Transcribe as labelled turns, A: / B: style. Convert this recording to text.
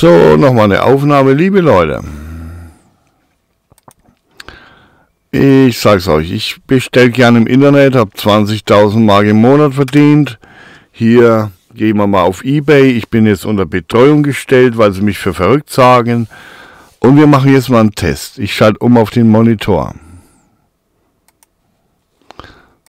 A: So, nochmal eine Aufnahme, liebe Leute. Ich sag's euch, ich bestell gerne im Internet, hab 20.000 Mark im Monat verdient. Hier gehen wir mal auf Ebay. Ich bin jetzt unter Betreuung gestellt, weil sie mich für verrückt sagen. Und wir machen jetzt mal einen Test. Ich schalte um auf den Monitor.